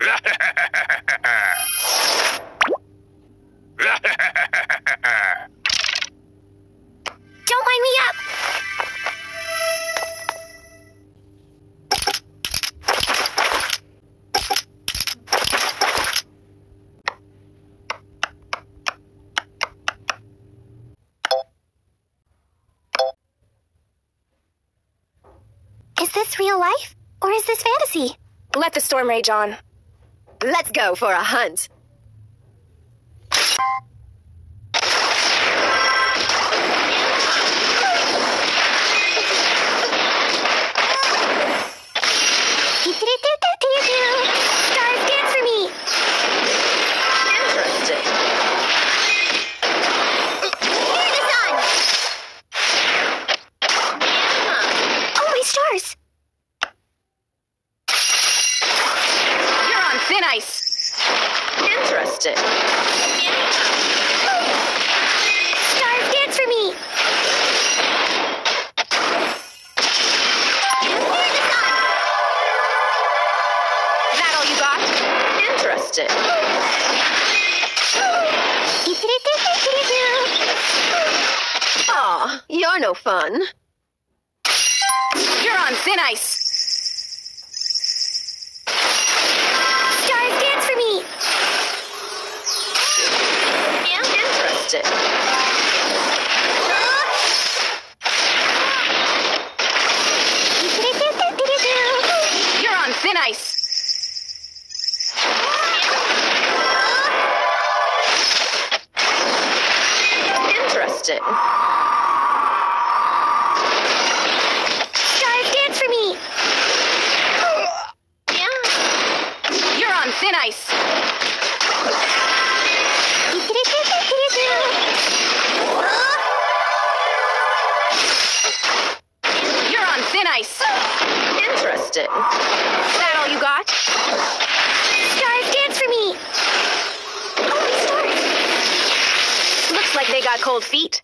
Don't wind me up! Is this real life? Or is this fantasy? Let the storm rage on. Let's go for a hunt. Interesting. Stars dance for me! That all you got? Interesting. Aw, you're no fun. You're on thin ice. Interesting. You're on thin ice. Interesting. Dance for me! You're on thin ice. Interesting. That all you got? Stars dance for me! Oh, my stars! Looks like they got cold feet.